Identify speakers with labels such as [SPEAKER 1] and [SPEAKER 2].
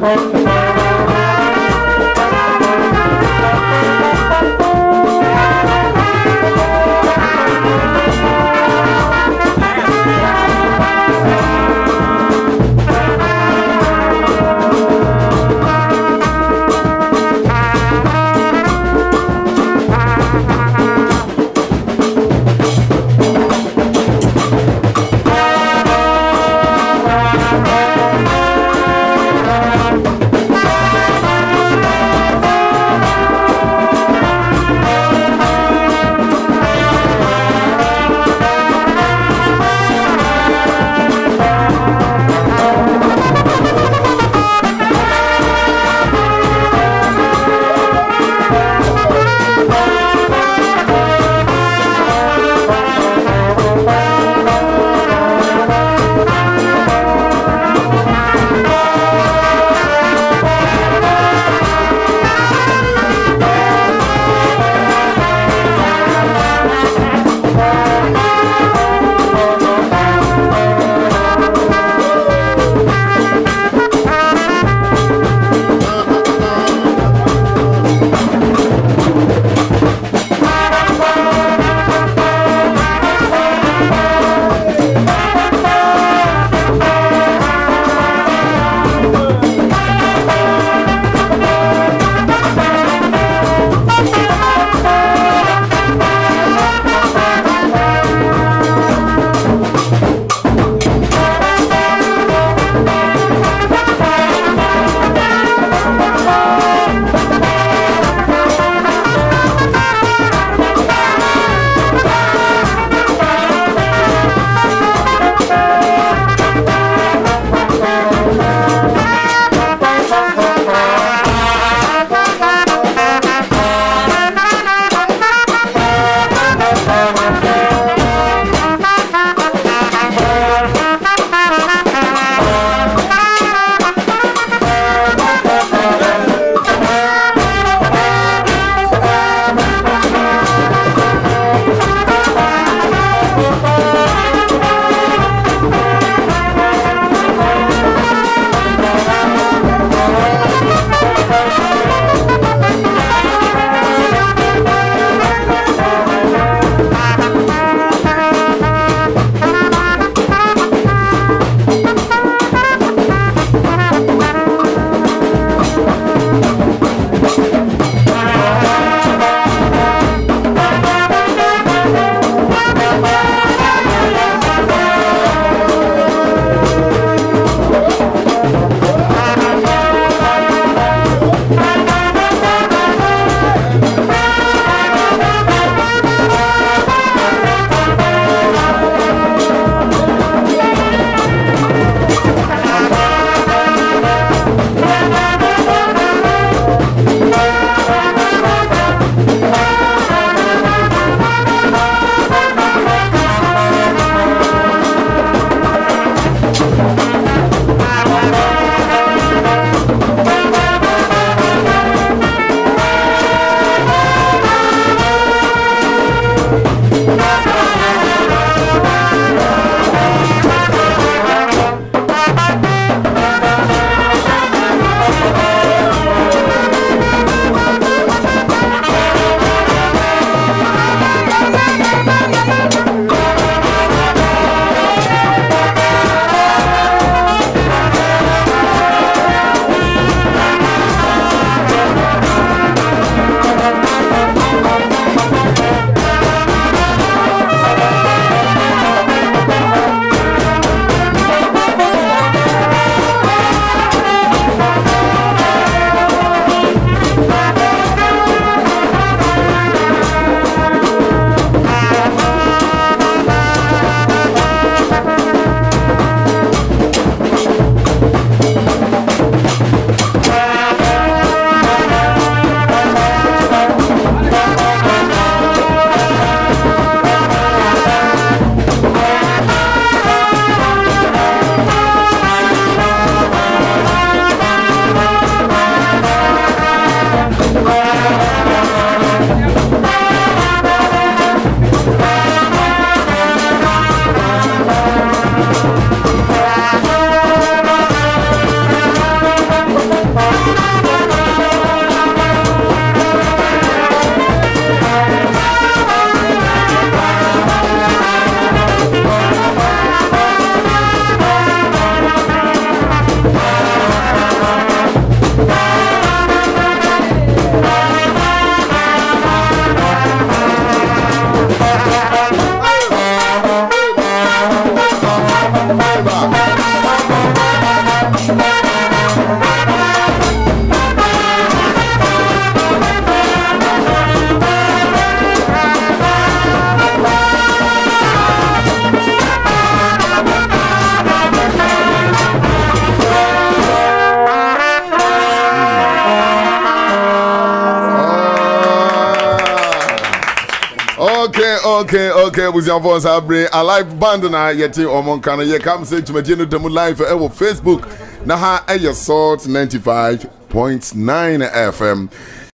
[SPEAKER 1] Thank you.
[SPEAKER 2] okay okay okay busuafoɔ nsa abere alive band na yɛte ɔmo nka no yɛkam sɛ dwumadie no dɛmu live ɛwɔ eh, facebook na ha ɛyɛ eh, salt nine fm